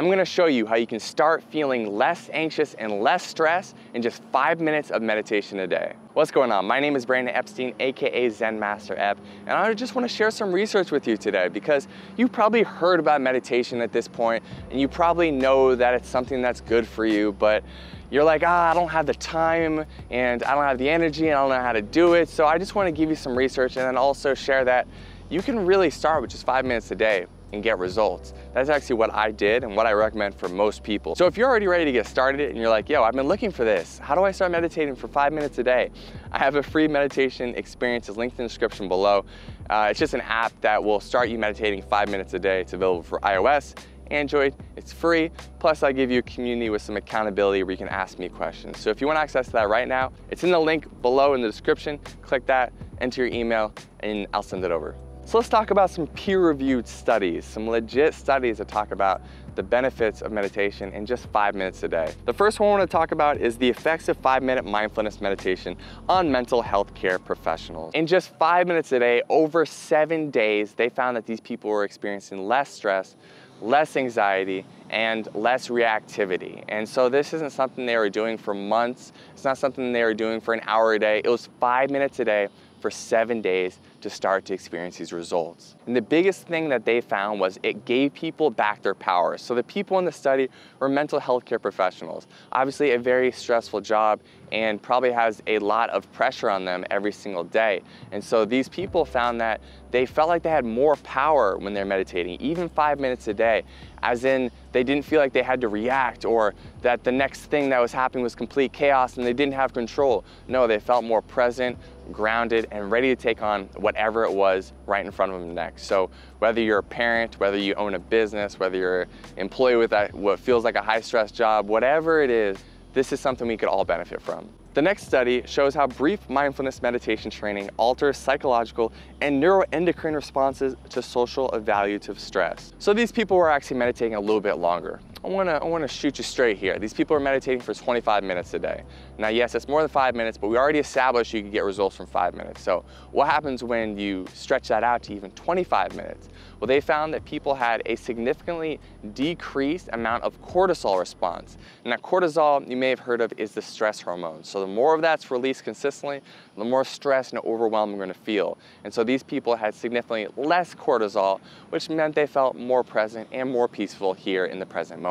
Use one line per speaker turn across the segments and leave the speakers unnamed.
I'm gonna show you how you can start feeling less anxious and less stress in just five minutes of meditation a day. What's going on? My name is Brandon Epstein, AKA Zen Master Ep, and I just wanna share some research with you today because you've probably heard about meditation at this point, and you probably know that it's something that's good for you, but you're like, ah, I don't have the time and I don't have the energy and I don't know how to do it. So I just wanna give you some research and then also share that you can really start with just five minutes a day and get results. That's actually what I did and what I recommend for most people. So if you're already ready to get started and you're like, yo, I've been looking for this. How do I start meditating for five minutes a day? I have a free meditation experience. It's linked in the description below. Uh, it's just an app that will start you meditating five minutes a day. It's available for iOS, Android, it's free. Plus I give you a community with some accountability where you can ask me questions. So if you want access to that right now, it's in the link below in the description. Click that, enter your email, and I'll send it over. So let's talk about some peer-reviewed studies, some legit studies that talk about the benefits of meditation in just five minutes a day. The first one I want to talk about is the effects of five-minute mindfulness meditation on mental health care professionals. In just five minutes a day, over seven days, they found that these people were experiencing less stress, less anxiety, and less reactivity. And so this isn't something they were doing for months. It's not something they were doing for an hour a day. It was five minutes a day for seven days to start to experience these results. And the biggest thing that they found was it gave people back their power. So the people in the study were mental health care professionals. Obviously a very stressful job and probably has a lot of pressure on them every single day. And so these people found that they felt like they had more power when they're meditating, even five minutes a day, as in they didn't feel like they had to react or that the next thing that was happening was complete chaos and they didn't have control. No, they felt more present, grounded, and ready to take on whatever it was right in front of them next. So whether you're a parent, whether you own a business, whether you're an employee with a, what feels like a high stress job, whatever it is, this is something we could all benefit from. The next study shows how brief mindfulness meditation training alters psychological and neuroendocrine responses to social evaluative stress. So these people were actually meditating a little bit longer. I wanna, I wanna shoot you straight here. These people are meditating for 25 minutes a day. Now, yes, it's more than five minutes, but we already established you can get results from five minutes. So what happens when you stretch that out to even 25 minutes? Well, they found that people had a significantly decreased amount of cortisol response. Now, cortisol, you may have heard of, is the stress hormone. So the more of that's released consistently, the more stress and overwhelm we're gonna feel. And so these people had significantly less cortisol, which meant they felt more present and more peaceful here in the present moment.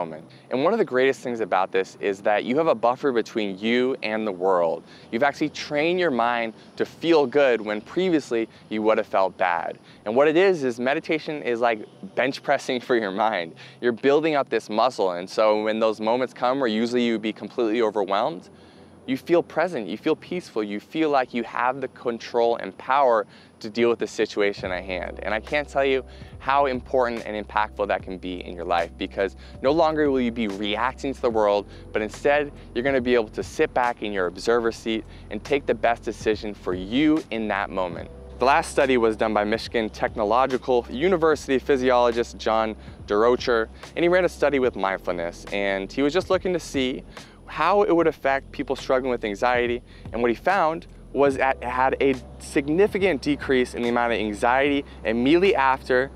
And one of the greatest things about this is that you have a buffer between you and the world. You've actually trained your mind to feel good when previously you would have felt bad. And what it is, is meditation is like bench pressing for your mind. You're building up this muscle. And so when those moments come where usually you'd be completely overwhelmed, you feel present, you feel peaceful, you feel like you have the control and power to deal with the situation at hand. And I can't tell you how important and impactful that can be in your life because no longer will you be reacting to the world, but instead you're gonna be able to sit back in your observer seat and take the best decision for you in that moment. The last study was done by Michigan Technological University physiologist John Durocher, and he ran a study with mindfulness, and he was just looking to see how it would affect people struggling with anxiety. And what he found was that it had a significant decrease in the amount of anxiety immediately after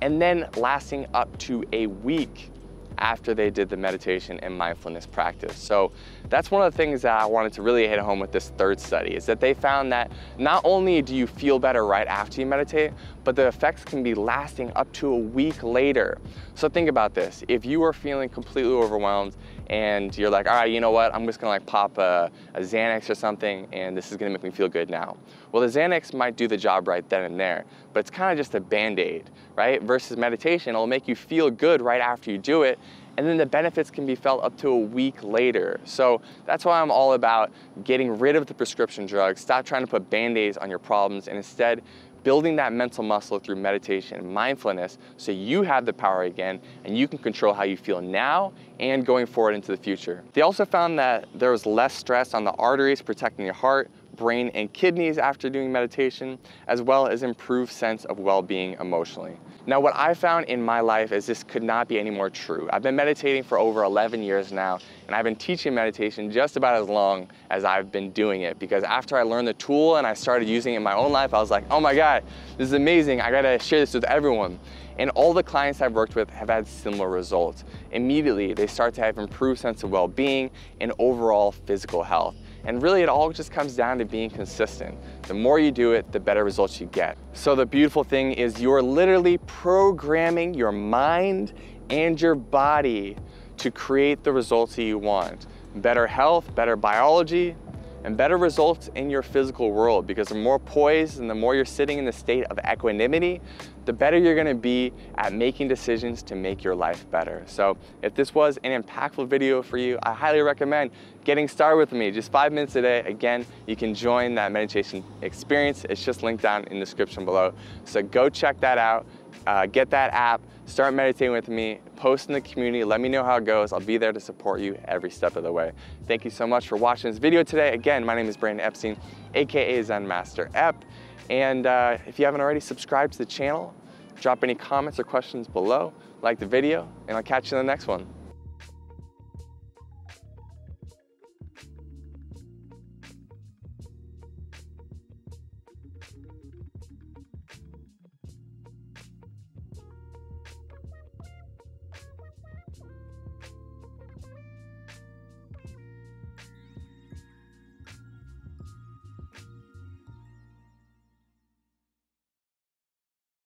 and then lasting up to a week after they did the meditation and mindfulness practice. So that's one of the things that I wanted to really hit home with this third study is that they found that not only do you feel better right after you meditate, but the effects can be lasting up to a week later. So think about this. If you are feeling completely overwhelmed and you're like, all right, you know what? I'm just gonna like pop a, a Xanax or something and this is gonna make me feel good now. Well, the Xanax might do the job right then and there, but it's kind of just a band-aid, right? Versus meditation, it'll make you feel good right after you do it and then the benefits can be felt up to a week later. So that's why I'm all about getting rid of the prescription drugs, stop trying to put band-aids on your problems, and instead building that mental muscle through meditation and mindfulness so you have the power again and you can control how you feel now and going forward into the future. They also found that there was less stress on the arteries protecting your heart, brain, and kidneys after doing meditation, as well as improved sense of well-being emotionally. Now, what I found in my life is this could not be any more true. I've been meditating for over 11 years now, and I've been teaching meditation just about as long as I've been doing it because after I learned the tool and I started using it in my own life, I was like, oh my God, this is amazing. I gotta share this with everyone. And all the clients I've worked with have had similar results. Immediately, they start to have improved sense of well-being and overall physical health. And really it all just comes down to being consistent. The more you do it, the better results you get. So the beautiful thing is you're literally programming your mind and your body to create the results that you want. Better health, better biology, and better results in your physical world because the more poised and the more you're sitting in the state of equanimity, the better you're gonna be at making decisions to make your life better. So if this was an impactful video for you, I highly recommend getting started with me. Just five minutes a day. Again, you can join that meditation experience. It's just linked down in the description below. So go check that out uh, get that app, start meditating with me, post in the community, let me know how it goes. I'll be there to support you every step of the way. Thank you so much for watching this video today. Again, my name is Brandon Epstein, AKA Zen Master Ep. And uh, if you haven't already subscribed to the channel, drop any comments or questions below, like the video, and I'll catch you in the next one.